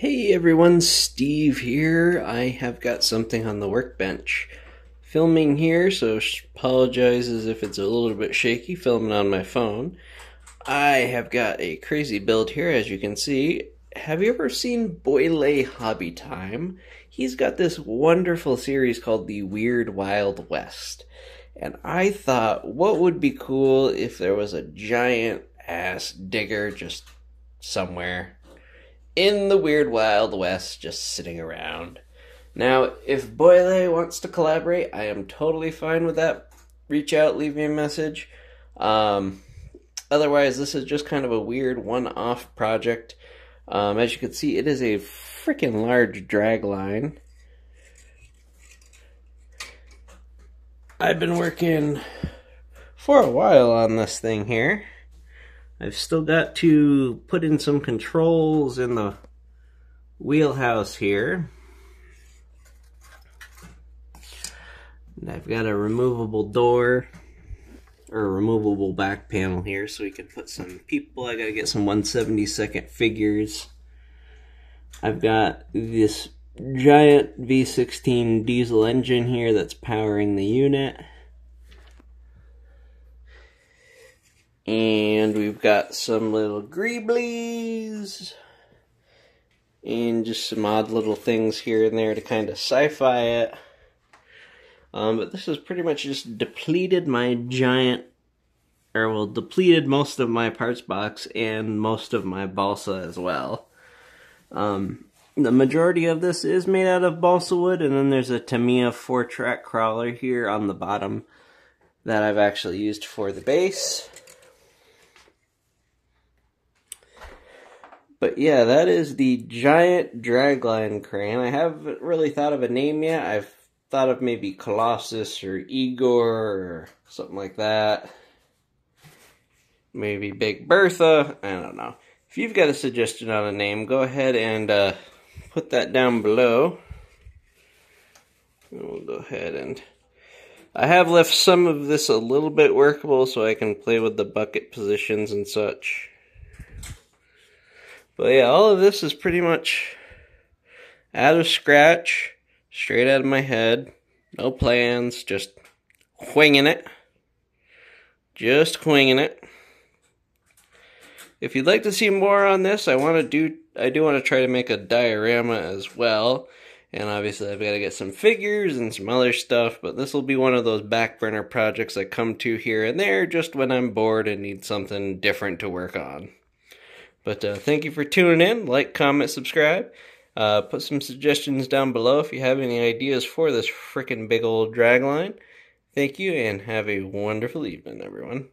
Hey everyone, Steve here. I have got something on the workbench. Filming here, so apologizes if it's a little bit shaky, filming on my phone. I have got a crazy build here, as you can see. Have you ever seen Boylei Hobby Time? He's got this wonderful series called The Weird Wild West. And I thought, what would be cool if there was a giant ass digger just somewhere in the weird wild west just sitting around. Now, if Boylei wants to collaborate, I am totally fine with that. Reach out, leave me a message. Um, otherwise, this is just kind of a weird one off project. Um, as you can see, it is a freaking large drag line. I've been working for a while on this thing here. I've still got to put in some controls in the wheelhouse here. And I've got a removable door or a removable back panel here so we can put some people. I gotta get some 172nd figures. I've got this giant V16 diesel engine here that's powering the unit. And we've got some little greeblies. And just some odd little things here and there to kind of sci-fi it. Um, but this has pretty much just depleted my giant, or well, depleted most of my parts box and most of my balsa as well. Um, the majority of this is made out of balsa wood, and then there's a Tamiya 4-track crawler here on the bottom that I've actually used for the base. But yeah, that is the giant dragline crane. I haven't really thought of a name yet. I've thought of maybe Colossus or Igor or something like that. Maybe Big Bertha. I don't know. If you've got a suggestion on a name, go ahead and uh, put that down below. We'll go ahead and... I have left some of this a little bit workable so I can play with the bucket positions and such. But yeah, all of this is pretty much out of scratch, straight out of my head. No plans, just winging it. Just winging it. If you'd like to see more on this, I want to do I do want to try to make a diorama as well. And obviously I've got to get some figures and some other stuff, but this will be one of those back burner projects I come to here and there just when I'm bored and need something different to work on. But uh, thank you for tuning in. Like, comment, subscribe. Uh, put some suggestions down below if you have any ideas for this freaking big old dragline. Thank you and have a wonderful evening, everyone.